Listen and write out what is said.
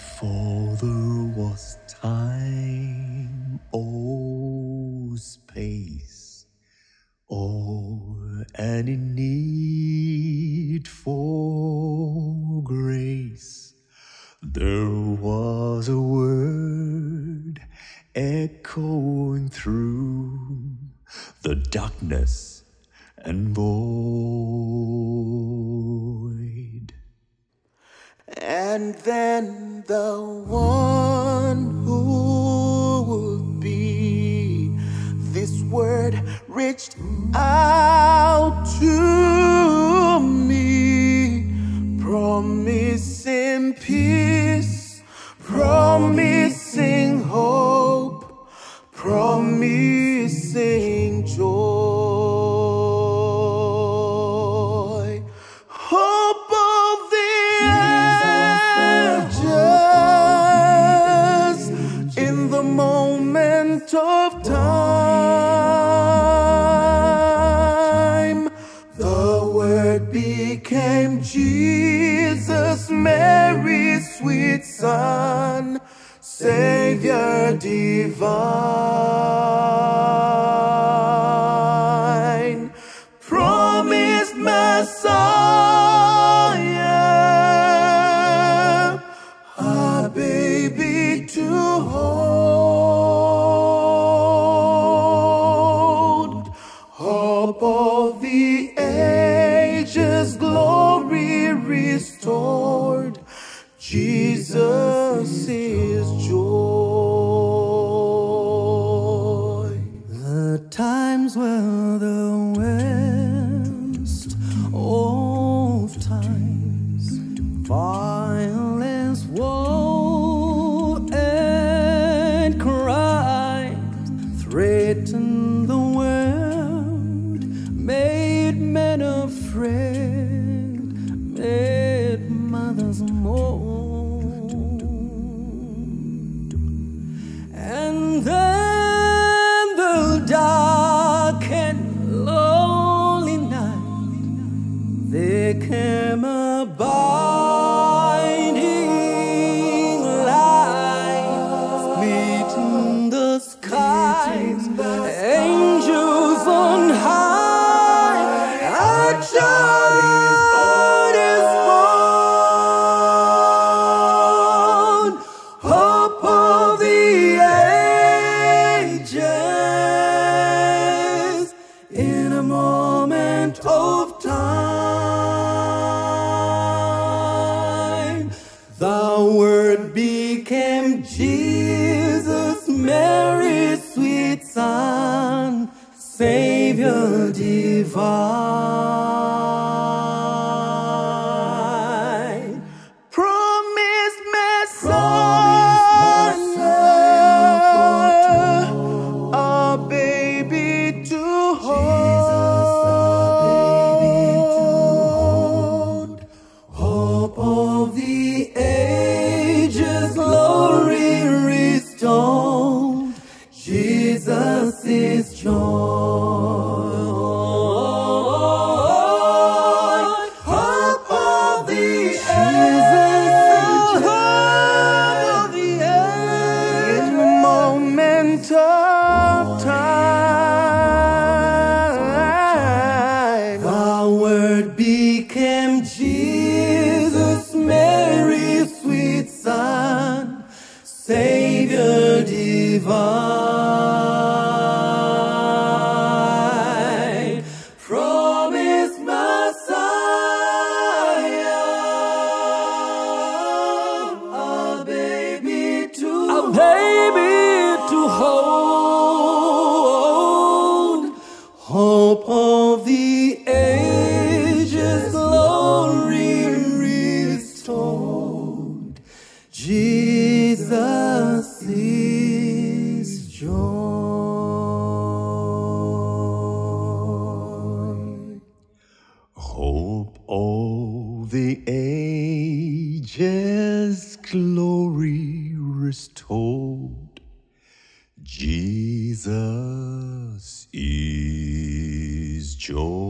Before there was time or space or any need for grace, there was a word echoing through the darkness and void. And then the one who would be this word reached out to me, promising peace, promising moment of time. The word became Jesus, Mary's sweet son, Savior divine, Jesus is joy. The times were the worst made um mothers moment of time. The word became Jesus, Mary's sweet son, Savior divine. Sweet son, Savior divine, Of the ages, glory restored. Jesus is joy.